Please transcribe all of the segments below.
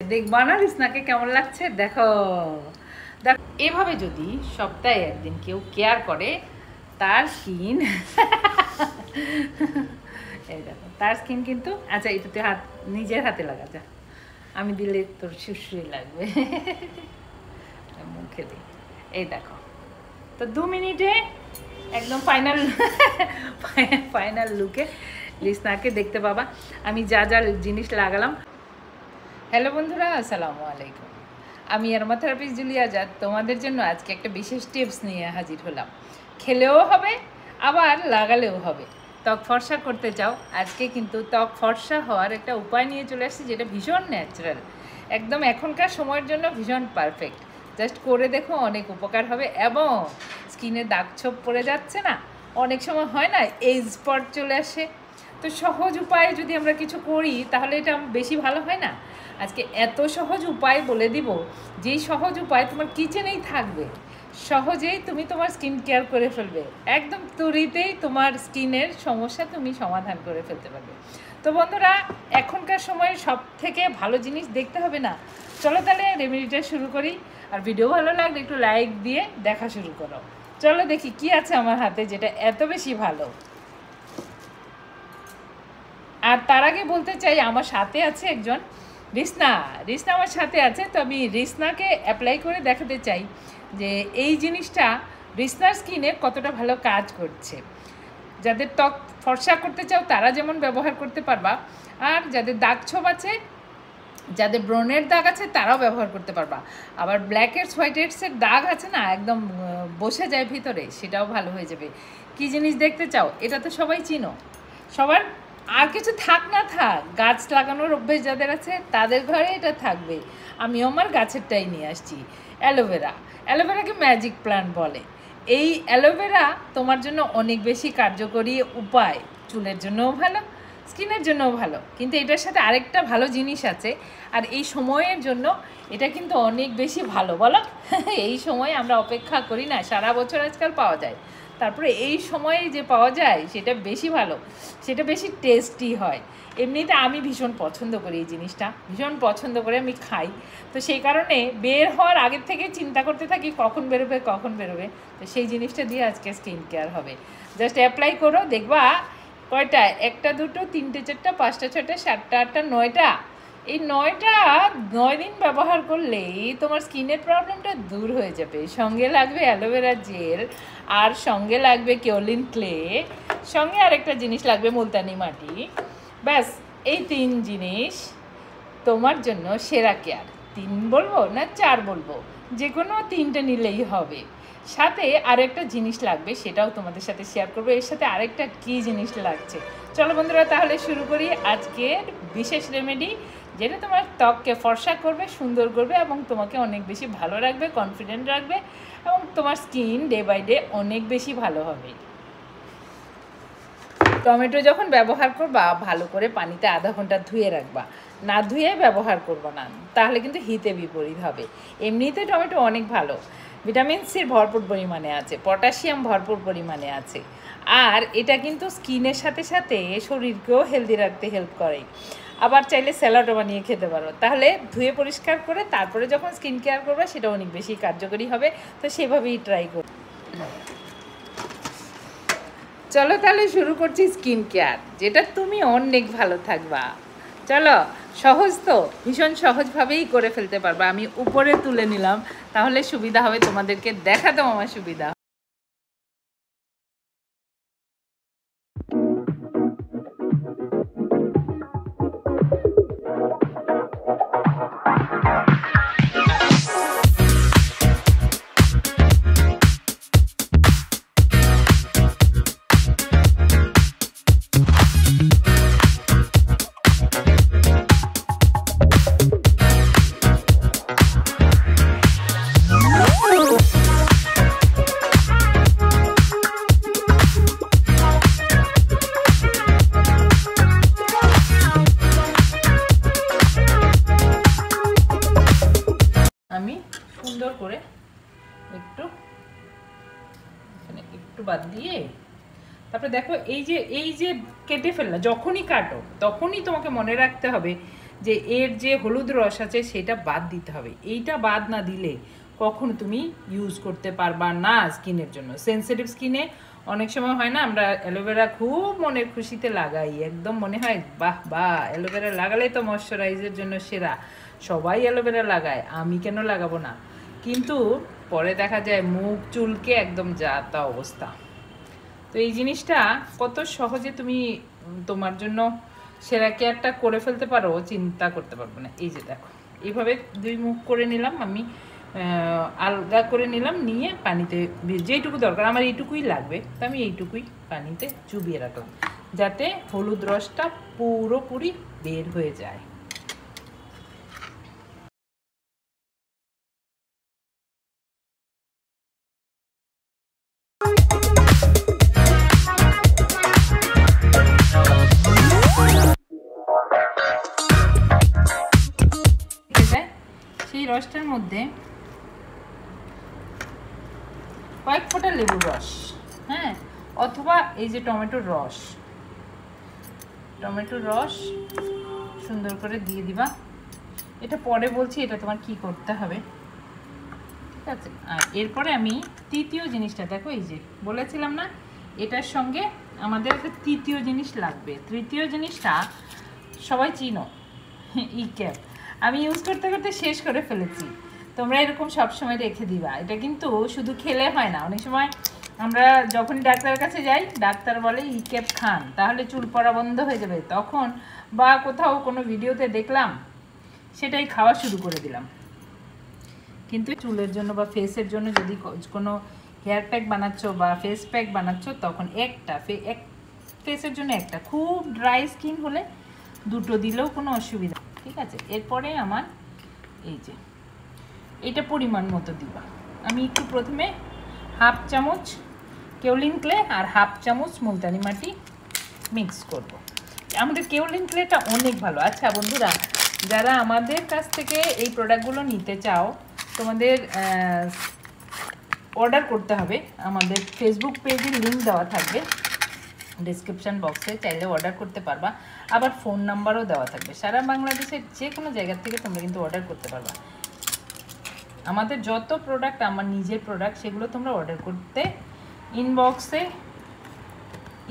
দেখবা না রিসনাকে কেমন লাগছে? দেখো। দেখো, এভাবে যদি সপ্তাহে একদিন কেউ কেয়ার করে, তার স্কিন এই দেখো, তার স্কিন কিন্তু আচ্ছা এটা তুই হাত, নিজের হাতে লাগা, যা। আমি দিলে তোর শুশুরি লাগবে। মুখে দিই এই দেখো। তো দু মিনিটে একদম ফাইনাল ফাইনাল লুকে লিসনাকে দেখতে পাবা। আমি যা যা জিনিস লাগালাম হ্যালো বন্ধুরা, আসসালামু আলাইকুম। আমি আরমা থেরাপিস্ট জুলিয়া জাত তোমাদের জন্য আজকে একটা বিশেষ টিপস নিয়ে হাজির হলাম। খেলেও হবে, আবার লাগালেও হবে। ত্বক ফর্সা করতে চাও, আজকে কিন্তু ত্বক ফর্সা হওয়ার একটা উপায় নিয়ে চলে আসছি, যেটা ভীষণ ন্যাচারাল একদম এখনকার সময়ের জন্য ভীষণ পারফেক্ট জাস্ট করে দেখো, অনেক উপকার হবে এবং স্কিনে দাগ ছোপ পড়ে যাচ্ছে না? অনেক সময় হয় না, এই স্পট চলে আসে। তো সহজ উপায়ে যদি আমরা কিছু করি, তাহলে এটা বেশি ভালো, হয় না? আজকে এত সহজ উপায় বলে দিব, যেই সহজ উপায় তোমার কিচেনেই থাকবে, সহজেই তুমি তোমার স্কিন কেয়ার করে ফেলবে, একদম তরিতেই তোমার স্কিনের সমস্যা তুমি সমাধান করে ফেলতে পারবে। তো বন্ধুরা, এখনকার সময়ে সব থেকে ভালো জিনিস দেখতে হবে না? চলো তাহলে রেমেডিটা শুরু করি, আর ভিডিও ভালো লাগলে একটু লাইক দিয়ে দেখা শুরু করো। চলো দেখি কি আছে আমার হাতে যেটা এত বেশি ভালো। আর তার আগে বলতে চাই, আমার সাথে আছে একজন রিসনা রিসনা আমার সাথে আছে, তো আমি রিসনাকে অ্যাপ্লাই করে দেখাতে চাই যে এই জিনিসটা রিসনার স্কিনে কতটা ভালো কাজ করছে। যাদের ত্বক ফর্সা করতে চাও, তারা যেমন ব্যবহার করতে পারবা। আর যাদের দাগ ছোপ আছে, যাদের ব্রণের দাগ আছে, তারাও ব্যবহার করতে পারবা। আবার ব্ল্যাক হেডস হোয়াইট হেডসের দাগ আছে না, একদম বসে যায় ভিতরে, সেটাও ভালো হয়ে যাবে। কি জিনিস দেখতে চাও? এটা তো সবাই চিনো। সবার আর কিছু থাক না থাক, গাছ লাগানোর অভ্যেস যাদের আছে তাদের ঘরে এটা থাকবে। আমি আমার গাছেরটাই নিয়ে আসছি। অ্যালোভেরা, অ্যালোভেরাকে ম্যাজিক প্ল্যান্ট বলে। এই অ্যালোভেরা তোমার জন্য অনেক বেশি কার্যকরী উপায়। চুলের জন্যও ভালো, স্কিনের জন্যও ভালো। কিন্তু এটার সাথে আরেকটা ভালো জিনিস আছে। আর এই সময়ের জন্য এটা কিন্তু অনেক বেশি ভালো, বলো? এই সময় আমরা অপেক্ষা করি না, সারা বছর আজকাল পাওয়া যায়। তারপরে এই সময়ে যে পাওয়া যায় সেটা বেশি ভালো, সেটা বেশি টেস্টি হয়। এমনিতে আমি ভীষণ পছন্দ করি এই জিনিসটা, ভীষণ পছন্দ করে আমি খাই। তো সেই কারণে বের হওয়ার আগের থেকে চিন্তা করতে থাকি কখন বেরোবে কখন বেরোবে। তো সেই জিনিসটা দিয়ে আজকে স্কিন কেয়ার হবে। জাস্ট অ্যাপ্লাই করো, দেখবা কয়টা একটা, দুটো, তিনটে, চারটা, পাঁচটা ছটা সাতটা, আটটা, নয়টা। এই নয়টা, নয় দিন ব্যবহার করলেই তোমার স্কিনের প্রবলেমটা দূর হয়ে যাবে। সঙ্গে লাগবে অ্যালোভেরা জেল, আর সঙ্গে লাগবে কেওলিন ক্লে, সঙ্গে আরেকটা জিনিস লাগবে মুলতানি মাটি। ব্যাস, এই তিন জিনিস তোমার জন্য সেরা কেয়ার। তিন বলব না চার বলব? যে কোনো তিনটে নিলেই হবে। সাথে আরেকটা জিনিস লাগবে, সেটাও তোমাদের সাথে শেয়ার করব। এর সাথে আরেকটা কি জিনিস লাগছে? চলো বন্ধুরা, তাহলে শুরু করি। আজকের বিশেষ রেমেডি যেটা তোমার ত্বককে ফর্সা করবে, সুন্দর করবে এবং তোমাকে অনেক বেশি ভালো রাখবে কনফিডেন্ট রাখবে এবং তোমার স্কিন ডে বাই ডে অনেক বেশি ভালো হবে। টমেটো যখন ব্যবহার করবা, ভালো করে পানিতে আধা ঘণ্টা ধুয়ে রাখবা। না ধুয়ে ব্যবহার করব না, তাহলে কিন্তু হিতে বিপরীত হবে। এমনিতে টমেটো অনেক ভালো। ভিটামিন সির ভরপুর পরিমাণে আছে, পটাশিয়াম ভরপুর পরিমাণে আছে। আর এটা কিন্তু স্কিনের সাথে সাথে শরীরকেও হেলদি রাখতে হেল্প করে। আবার চাইলে স্যালাডও বানিয়ে খেতে পারো। তাহলে ধুয়ে পরিষ্কার করে তারপরে যখন স্কিন কেয়ার করবে সেটা অনেক বেশি কার্যকরী হবে। তো সেভাবেই ট্রাই করো। চলো তাহলে শুরু করছি স্কিন কেয়ার যেটা তুমি অনেক ভালো থাকবা। চলো, সহজ তো, ভীষণ সহজভাবেই করে ফেলতে পারবা। আমি উপরে তুলে নিলাম, তাহলে সুবিধা হবে তোমাদেরকে দেখাতেও আমার সুবিধা। দিয়ে, তারপরে দেখো এই যে এই যে কেটে ফেললা, যখনই কাটো, তখনই তোমাকে মনে রাখতে হবে যে এর যে হলুদ রস আছে সেটা বাদ দিতে হবে। এইটা বাদ না দিলে কখনো তুমি ইউজ করতে পারবা না স্কিনের জন্য। সেন্সিটিভ স্কিনে অনেক সময় হয় না, আমরা অ্যালোভেরা খুব মনের খুশিতে লাগাই, একদম মনে হয়, বাহ বাহ অ্যালোভেরা লাগালে তো ময়শ্চারাইজের জন্য সেরা। সবাই অ্যালোভেরা লাগায়, আমি কেন লাগাবো না? কিন্তু পরে দেখা যায় মুখ চুলকে একদম যা তা অবস্থা। তো এই জিনিসটা কত সহজে তুমি তোমার জন্য সেরা কেয়ারটা করে ফেলতে পারো, চিন্তা করতে পারবে না। এই যে দেখো, এইভাবে দুই মুখ করে নিলাম আমি আলগা করে নিলাম, নিয়ে পানিতে যেইটুকু দরকার, আমার এইটুকুই লাগবে। তো আমি এইটুকুই পানিতে চুবিয়ে রাখলাম, যাতে হলুদ রসটা পুরোপুরি বের হয়ে যায়। রসটার মধ্যে কয়েক ফোঁটা লেবুর রস হ্যাঁ? অথবা এই যে টমেটোর রস। টমেটোর রস সুন্দর করে দিয়ে দিবা। এটা পরে বলছি, এটা তোমার কি করতে হবে। ঠিক আছে? আর এরপরে আমি তৃতীয় জিনিসটা, দেখো এই যে, বলেছিলাম না? এটার সঙ্গে আমাদের একটা তৃতীয় জিনিস লাগবে। তৃতীয় জিনিসটা সবাই চিনো, ই ক্যাপ। আমি ইউজ করতে করতে শেষ করে ফেলেছি। তোমরা এরকম সবসময় রেখে দিবা। এটা কিন্তু শুধু খেলে হয় না। অনেক সময় আমরা যখন ডাক্তারের কাছে যাই, ডাক্তার বলে ই ক্যাপ খান। তাহলে চুল পড়া বন্ধ হয়ে যাবে। তখন বা কোথাও কোনো ভিডিওতে দেখলাম, সেটাই খাওয়া শুরু করে দিলাম। কিন্তু চুলের জন্য বা ফেসের জন্য যদি কোনো হেয়ার প্যাক বানাচ্ছ বা ফেস প্যাক বানাচ্ছ, তখন একটা এক ফেসের জন্য একটা। খুব ড্রাই স্কিন হলে দুটো দিলেও কোনো অসুবিধা। ঠিক আছে? এরপরে আমার এই যে, এটা পরিমাণ মতো দিবা। আমি একটু প্রথমে হাফ চামচ কেওলিন ক্লে আর হাফ চামচ মুলতানি মাটি মিক্স করব। আমাদের কেওলিন ক্লেটা অনেক ভালো। আচ্ছা বন্ধুরা, যারা আমাদের কাছ থেকে এই প্রোডাক্টগুলো নিতে চাও, তোমাদের অর্ডার করতে হবে। আমাদের ফেসবুক পেজে লিঙ্ক দেওয়া থাকবে। ডিসক্রিপশন বক্সে চাইলে অর্ডার করতে পারবা। আবার ফোন নাম্বারও দেওয়া থাকবে। সারা বাংলাদেশের যে কোনো জায়গা থেকে তোমরা কিন্তু অর্ডার করতে পারবা। আমাদের যত প্রোডাক্ট আমার নিজের প্রোডাক্ট সেগুলো তোমরা অর্ডার করতে ইনবক্সে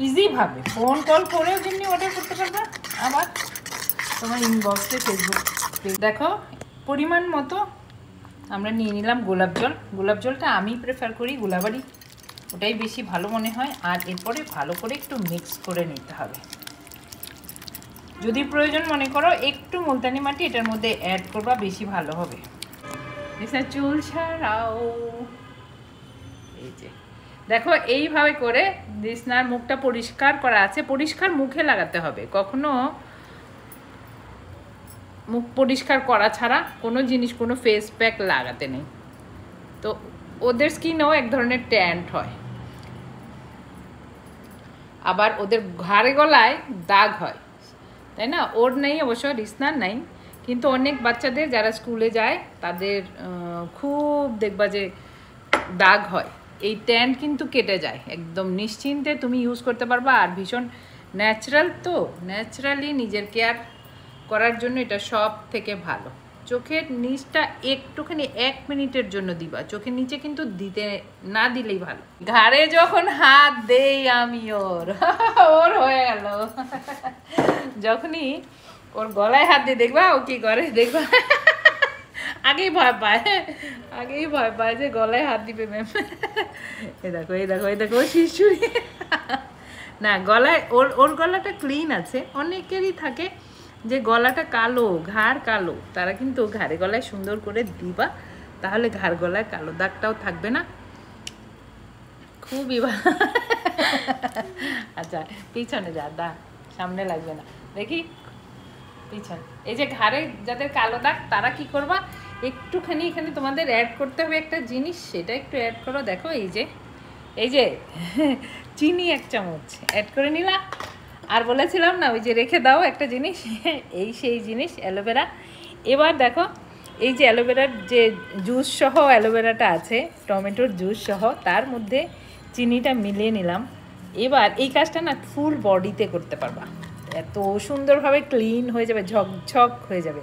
ইজিভাবে ফোন কল করেও যেমনি অর্ডার করতে পারবা, আবার তোমার ইনবক্সে ফেসবুক দেখো, পরিমাণ মতো আমরা নিয়ে নিলাম গোলাপ জল। গোলাপ জলটা আমি প্রেফার করি গোলাবাড়ি ওটাই বেশি ভালো মনে হয়। আর এরপরে ভালো করে একটু মিক্স করে নিতে হবে। যদি প্রয়োজন মনে করো, একটু মুলতানি মাটি এটার মধ্যে অ্যাড করবা, বেশি ভালো হবে। চুল ছাড়াও। এই যে। দেখো, এইভাবে করে দিসনার মুখটা পরিষ্কার করা আছে। পরিষ্কার মুখে লাগাতে হবে। কখনো মুখ পরিষ্কার করা ছাড়া কোনো জিনিস, কোনো ফেস প্যাক লাগাতে নেই। তো ওদের স্কিনেও এক ধরনের ট্যান্ট হয়। আবার ওদের ঘাড়ে গলায় দাগ হয়। তাই না? ওর নেই অবশ্য, রিসনার নাই। কিন্তু অনেক বাচ্চাদের যারা স্কুলে যায়, তাদের খুব দেখবা যে দাগ হয়। এই ট্যান্ট কিন্তু কেটে যায়। একদম নিশ্চিন্তে তুমি ইউজ করতে পারবা। আর ভীষণ ন্যাচারাল তো। ন্যাচারালি নিজের কেয়ার করার জন্য এটা সব থেকে ভালো। চোখের নিচটা একটুখানি এক মিনিটের জন্য দিবা। চোখের নিচে কিন্তু দিতে না দিলেই ভালো। ঘাড়ে যখন হাত দেই আমি ওর। ওর হয়ে গেল। যখনই ওর গলায় হাত দিয়ে দেখবা, ও কি করে দেখবা? আগেই ভয় পায়। আগেই ভয় পায় যে গলায় হাত দিবে ম্যাম এ দেখো, এই দেখো এই দেখো শিশুরি না, গলায়, ওর ওর গলাটা ক্লিন আছে। অনেকেরই থাকে যে গলাটা কালো, ঘাড় কালো, তারা কিন্তু ঘাড়ে গলায় সুন্দর করে দিবা, তাহলে ঘাড় গলায় কালো দাগটাও থাকবে না। খুবই ভালো। আচ্ছা পিছনে যা, দা, সামনে লাগবে না। দেখি, পিছন। এই যে ঘাড়ে যাদের কালো দাগ, তারা কি করবা? একটুখানি এখানে তোমাদের অ্যাড করতে হবে একটা জিনিস, সেটা একটু অ্যাড করো। দেখো, এই যে এই যে, চিনি এক চামচ অ্যাড করে নিলা। আর বলেছিলাম না, ওই যে রেখে দাও একটা জিনিস, এই সেই জিনিস, অ্যালোভেরা। এবার দেখো, এই যে অ্যালোভেরার যে জুস সহ অ্যালোভেরাটা আছে, টমেটোর জুস সহ, তার মধ্যে চিনিটা মিলিয়ে নিলাম। এবার এই কাজটা না ফুল বডিতে করতে পারবা। এত সুন্দরভাবে ক্লিন হয়ে যাবে, ঝকঝক হয়ে যাবে।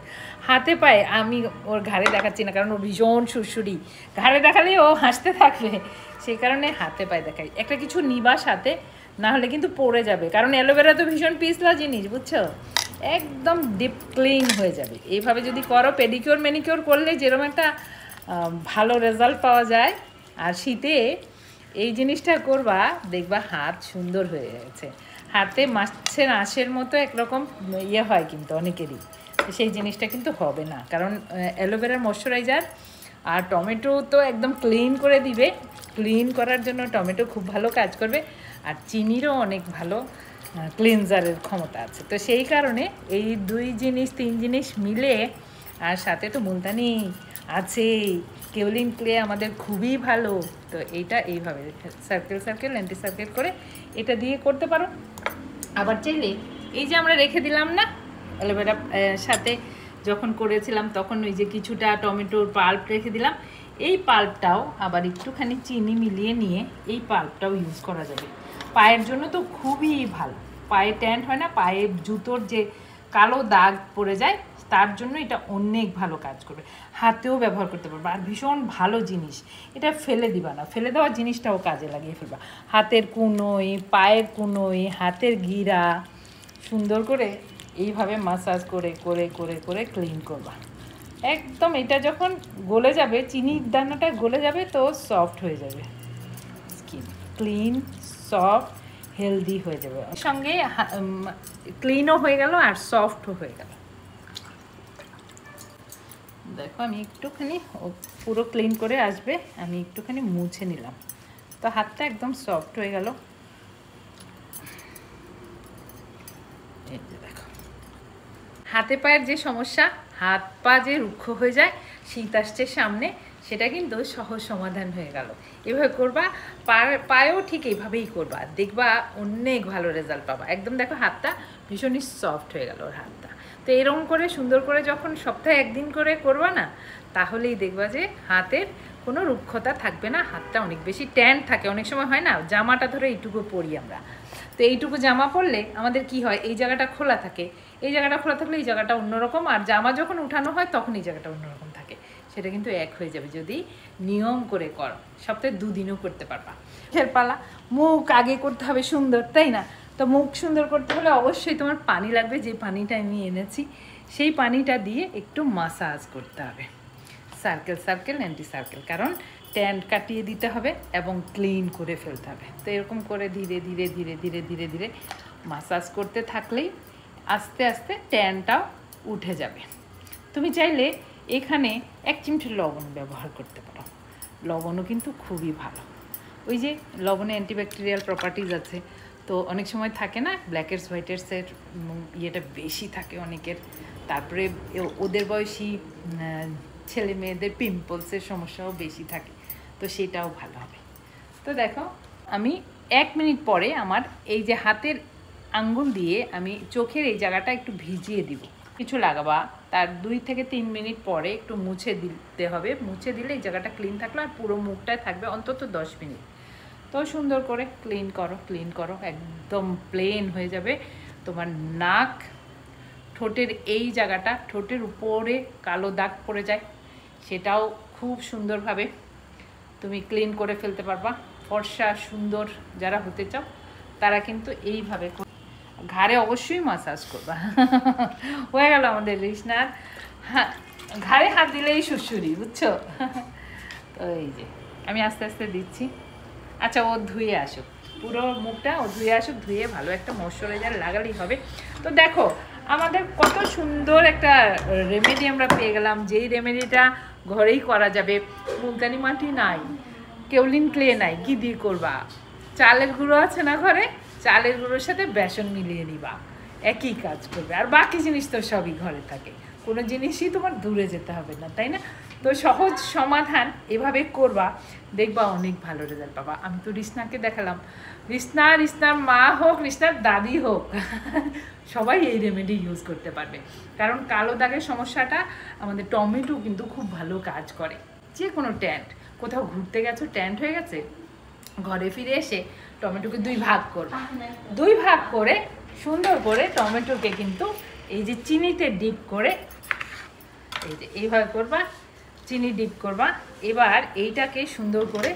হাতে পায়ে আমি ওর ঘাড়ে দেখাচ্ছি না, কারণ ও ভীষণ সুরসুরি ঘাড়ে দেখালেই ও হাসতে থাকবে। সেই কারণে হাতে পায়ে দেখাই। একটা কিছু নিবা সাথে না হলে কিন্তু পড়ে যাবে। কারণ অ্যালোভেরা তো ভীষণ পিছলা জিনিস, বুঝছ? একদম ডিপ ক্লিন হয়ে যাবে। এইভাবে যদি করো পেডিকিওর ম্যানিকিওর করলে যেরকম একটা ভালো রেজাল্ট পাওয়া যায়। আর শীতে এই জিনিসটা করবা, দেখবা হাত সুন্দর হয়ে গেছে। হাতে মাছের আঁশের মতো একরকম ইয়ে হয় কিন্তু অনেকেরই। সেই জিনিসটা কিন্তু হবে না। কারণ অ্যালোভেরার ময়শ্চারাইজার আর টমেটো তো একদম ক্লিন করে দিবে। ক্লিন করার জন্য টমেটো খুব ভালো কাজ করবে। আর চিনিরও অনেক ভালো ক্লিনজারের ক্ষমতা আছে। তো সেই কারণে এই দুই জিনিস, তিন জিনিস মিলে, আর সাথে তো মুলতানি আছেই। কেউলিন ক্লে আমাদের খুবই ভালো। তো এইটা এইভাবে সার্কেল সার্কেল অ্যান্টি সার্কেল করে এটা দিয়ে করতে পারো। আবার চাইলে এই যে আমরা রেখে দিলাম না, অ্যালোভেরা সাথে যখন করেছিলাম, তখন ওই যে কিছুটা টমেটোর পাল্প রেখে দিলাম। এই পাল্পটাও আবার একটুখানি চিনি মিলিয়ে নিয়ে এই পাল্পটাও ইউজ করা যাবে। পায়ের জন্য তো খুবই ভালো। পায়ে ট্যান্ট হয় না, পায়ে জুতোর যে কালো দাগ পড়ে যায়, তার জন্য এটা অনেক ভালো কাজ করবে। হাতেও ব্যবহার করতে পারবে আর ভীষণ ভালো জিনিস। এটা ফেলে দিবা না। ফেলে দেওয়া জিনিসটাও কাজে লাগিয়ে ফেলবা। হাতের কুনোই পায়ের কুনোই হাতের গিরা, সুন্দর করে এইভাবে মাসাজ করে করে করে করে ক্লিন করবা। একদম এটা যখন গলে যাবে, চিনির দানাটা গলে যাবে তো সফট হয়ে যাবে। স্কিন ক্লিন সফট হেলদি হয়ে যাবে। সঙ্গে ক্লিনও হয়ে গেল আর সফটও হয়ে গেল। দেখো আমি একটুখানি পুরো ক্লিন করে আসবে, আমি একটুখানি মুছে নিলাম। তো হাতটা একদম সফট হয়ে গেল এই যে দেখো হাতে পায়ের যে সমস্যা, হাত পা যে রুক্ষ হয়ে যায়, শীত আসছে সামনে, সেটা কিন্তু সহজ সমাধান হয়ে গেল। এভাবে করবা পায়েও ঠিক এইভাবেই করবা। দেখবা অনেক ভালো রেজাল্ট পাবা। একদম দেখো হাতটা ভীষণই সফট হয়ে গেল ওর হাতটা। তো এরকম করে, সুন্দর করে যখন সপ্তাহে একদিন করে করবা না, তাহলেই দেখবা যে হাতের কোনো রুক্ষতা থাকবে না। হাতটা অনেক বেশি ট্যান থাকে। অনেক সময় হয় না, জামাটা ধরে এইটুকু পরি আমরা। তো এইটুকু জামা পরলে আমাদের কি হয়? এই জায়গাটা খোলা থাকে। এই জায়গাটা খোলা থাকলে এই জায়গাটা অন্যরকম, আর জামা যখন উঠানো হয় তখন এই জায়গাটা অন্যরকম থাকে। সেটা কিন্তু এক হয়ে যাবে যদি নিয়ম করে করো। সপ্তাহে দুদিনও করতে পারবা। ফের পালা, মুখ আগে করতে হবে সুন্দর, তাই না? তো মুখ সুন্দর করতে হলে অবশ্যই তোমার পানি লাগবে, যে পানিটা আমি এনেছি, সেই পানিটা দিয়ে একটু মাসাজ করতে হবে। সার্কেল সার্কেল অ্যান্টি সার্কেল কারণ ট্যান্ট কাটিয়ে দিতে হবে এবং ক্লিন করে ফেলতে হবে। তো এরকম করে ধীরে ধীরে ধীরে ধীরে ধীরে ধীরে মাসাজ করতে থাকলেই আস্তে আস্তে ট্যানটাও উঠে যাবে। তুমি চাইলে এখানে এক চিমটি লবণ ব্যবহার করতে পারো। লবণও কিন্তু খুবই ভালো। ওই যে লবণে অ্যান্টিব্যাকটেরিয়াল প্রপার্টিজ আছে, তো অনেক সময় থাকে না ব্ল্যাকেটস হোয়াইটেরসের ইয়েটা বেশি থাকে অনেকের। তারপরে ওদের বয়সী ছেলে মেয়েদের পিম্পলসের সমস্যাও বেশি থাকে, তো সেটাও ভালো হবে। তো দেখো, আমি এক মিনিট পরে আমার এই যে হাতের আঙ্গুল দিয়ে আমি চোখের এই জায়গাটা একটু ভিজিয়ে দিব। কিছু লাগাবা, তার দুই থেকে তিন মিনিট পরে একটু মুছে দিতে হবে। মুছে দিলে এই জায়গাটা ক্লিন থাকল আর পুরো মুখটায় থাকবে অন্তত দশ মিনিট। তো সুন্দর করে ক্লিন করো ক্লিন করো, একদম প্লেন হয়ে যাবে। তোমার নাক, ঠোঁটের এই জায়গাটা, ঠোঁটের উপরে কালো দাগ পড়ে যায়, সেটাও খুব সুন্দরভাবে তুমি ক্লিন করে ফেলতে পারবা। ফর্সা, সুন্দর যারা হতে চাও, তারা কিন্তু এইভাবে ঘাড়ে অবশ্যই মাসাজ করবা। হয়ে গেল আমাদের রিসনার হ্যাঁ ঘাড়ে হাত দিলেই সুসুরি বুঝছ? তো এই যে, আমি আস্তে আস্তে দিচ্ছি। আচ্ছা ও ধুয়ে আসুক। পুরো মুখটা ও ধুয়ে আসুক, ধুয়ে ভালো একটা ময়শ্চারাইজার লাগালেই হবে। তো দেখো, আমাদের কত সুন্দর একটা রেমেডি আমরা পেয়ে গেলাম। যেই রেমেডিটা ঘরেই করা যাবে। মুলতানি মাটি নাই কেউলিন ক্লে নাই, কি দিয়ে করবা? চালের গুঁড়ো আছে না ঘরে? চালের গুঁড়োর সাথে বেসন মিলিয়ে নিবা। একই কাজ করবে। আর বাকি জিনিস তো সবই ঘরে থাকে। কোনো জিনিসই তোমার দূরে যেতে হবে না, তাই না? তো সহজ সমাধান এভাবে করবা, দেখবা অনেক ভালো রেজাল্ট পাবা। আমি তো রিসনাকে দেখালাম। রিসনা রিসনার মা হোক, রিসনার দাদি হোক, সবাই এই রেমেডি ইউজ করতে পারবে। কারণ কালো দাগের সমস্যাটা আমাদের টমেটো কিন্তু খুব ভালো কাজ করে। যে কোনো ট্যান্ট কোথাও ঘুরতে গেছো ট্যান্ট হয়ে গেছে? ঘরে ফিরে এসে টমেটোকে দুই ভাগ করবে। দুই ভাগ করে সুন্দর করে টমেটোকে কিন্তু এই যে চিনিতে ডিপ করে এই যে এইভাবে করবা, চিনি ডিপ করবা। এবার এইটাকে সুন্দর করে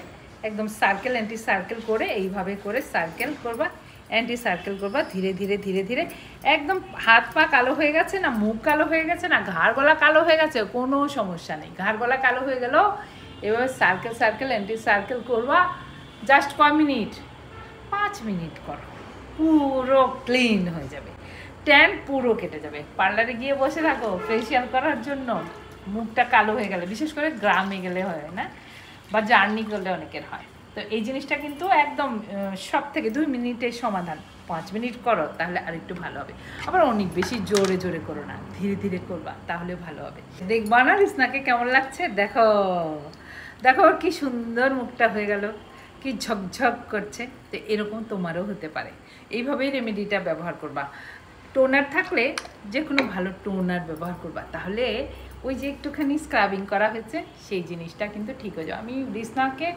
একদম সার্কেল অ্যান্টি সার্কেল করে এইভাবে করে সার্কেল করবা অ্যান্টি সার্কেল করবা, ধীরে ধীরে ধীরে ধীরে। একদম হাত পা কালো হয়ে গেছে না, মুখ কালো হয়ে গেছে না, ঘাড় গলা কালো হয়ে গেছে, কোনো সমস্যা নেই। ঘাড় গলা কালো হয়ে গেল এভাবে সার্কেল সার্কেল অ্যান্টি সার্কেল করবা। জাস্ট ক মিনিট? পাঁচ মিনিট করো। পুরো ক্লিন হয়ে যাবে। ট্যান পুরো কেটে যাবে। পার্লারে গিয়ে বসে থাকো ফেসিয়াল করার জন্য। মুখটা কালো হয়ে গেলে, বিশেষ করে গ্রামে গেলে হয় না, বা জার্নি করলে অনেকের হয়। তো এই জিনিসটা কিন্তু একদম সব থেকে দুই মিনিটের সমাধান। পাঁচ মিনিট করো, তাহলে আর একটু ভালো হবে। আবার অনেক বেশি জোরে জোরে করো না, ধীরে ধীরে করবা, তাহলে ভালো হবে। দেখবা না রিসনাকে কেমন লাগছে? দেখো। দেখো কি সুন্দর মুখটা হয়ে গেল। কি ঝকঝক করছে, তো এরকম তোমারও হতে পারে। এইভাবেই রেমেডিটা ব্যবহার করবা। টোনার থাকলে যে কোনো ভালো টোনার ব্যবহার করবা। তাহলে ওই যে একটুখানি স্ক্রাবিং করা হয়েছে, সেই জিনিসটা কিন্তু ঠিক হয়ে যাবে। আমি রিসনাকে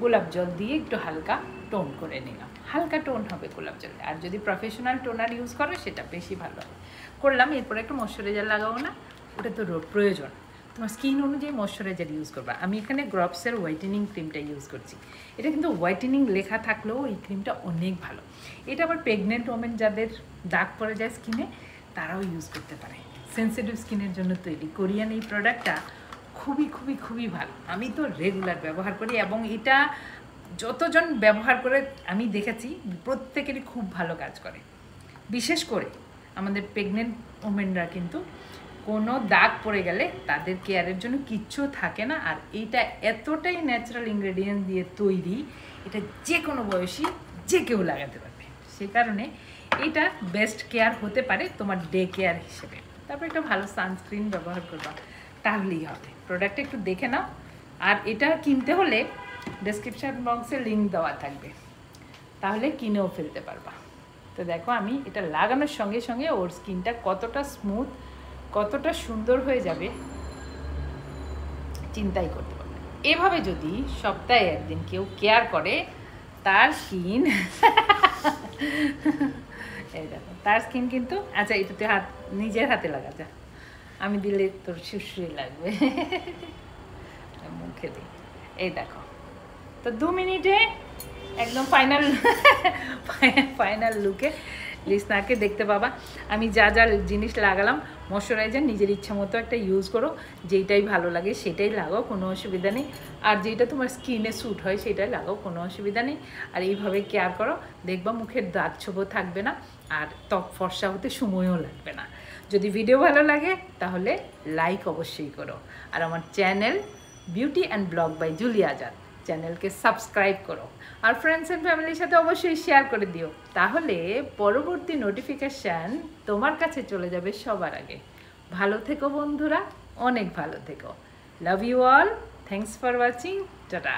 গোলাপ জল দিয়ে একটু হালকা টোন করে নিলাম। হালকা টোন হবে গোলাপ জলে। আর যদি প্রফেশনাল টোনার ইউজ করো, সেটা বেশি ভালো হবে। করলাম, এরপরে একটু ময়শ্চারাইজার লাগাবো না, ওটা তো প্রয়োজন। তোমার স্কিন অনুযায়ী ময়শ্চারাইজার ইউজ করবা। আমি এখানে গ্রপসের হোয়াইটেনিং ক্রিমটা ইউজ করছি। এটা কিন্তু হোয়াইটেনিং লেখা থাকলেও এই ক্রিমটা অনেক ভালো। এটা আবার প্রেগনেন্ট ওমেন যাদের দাগ পড়ে যায় স্কিনে তারাও ইউজ করতে পারে। সেন্সিটিভ স্কিনের জন্য তৈরি। কোরিয়ান এই প্রোডাক্টটা খুবই খুবই খুবই ভালো। আমি তো রেগুলার ব্যবহার করি এবং এটা যতজন ব্যবহার করে আমি দেখেছি, প্রত্যেকেরই খুব ভালো কাজ করে। বিশেষ করে আমাদের প্রেগনেন্ট ওমেনরা কিন্তু কোনো দাগ পড়ে গেলে তাদের কেয়ারের জন্য কিচ্ছু থাকে না। আর এইটা এতটাই ন্যাচারাল ইনগ্রেডিয়েন্ট দিয়ে তৈরি, এটা যে কোনো বয়সী যে কেউ লাগাতে পারবে। সে কারণে এটা বেস্ট কেয়ার হতে পারে তোমার ডে কেয়ার হিসেবে। তারপর একটা ভালো সানস্ক্রিন ব্যবহার করবা, তাহলেই হবে। প্রোডাক্টটা একটু দেখে নাও। আর এটা কিনতে হলে ডেসক্রিপশান বক্সে লিঙ্ক দেওয়া থাকবে। তাহলে কিনেও ফেলতে পারবা। তো দেখো আমি এটা লাগানোর সঙ্গে সঙ্গে ওর স্কিনটা কতটা স্মুথ কতটা সুন্দর হয়ে যাবে চিন্তাই করতে পারবে এভাবে যদি সপ্তাহে একদিন কেউ কেয়ার করে, তার স্কিন এই দেখো, তার স্কিন কিন্তু আচ্ছা এটাতে হাত, নিজের হাতে লাগা, যা। আমি দিলে তোর শুশুরি লাগবে। মুখে দিই এই দেখো, তো দু মিনিটে একদম ফাইনাল ফাইনাল লুকে লিসনাকে দেখতে পাবা। আমি যা যা জিনিস লাগালাম ময়শ্চারাইজার নিজের ইচ্ছা মতো একটা ইউজ করো, যেইটাই ভালো লাগে সেটাই লাগাও, কোনো অসুবিধা নেই। আর যেটা তোমার স্কিনে স্যুট হয় সেটাই লাগাও, কোনো অসুবিধা নেই। আর এইভাবে কেয়ার করো, দেখবা মুখের দাঁত ছোবো থাকবে না, আর ত্বক ফর্সা হতে সময়ও লাগবে না। যদি ভিডিও ভালো লাগে, তাহলে লাইক অবশ্যই করো। আর আমার channel beauty and blog by Julie Azad চ্যানেলকে সাবস্ক্রাইব করো। আর ফ্রেন্ডস অ্যান্ড ফ্যামিলির সাথে অবশ্যই শেয়ার করে দিও। তাহলে পরবর্তী নোটিফিকেশান তোমার কাছে চলে যাবে সবার আগে। ভালো থেকো বন্ধুরা, অনেক ভালো থেকো। Love you all thanks for watching tata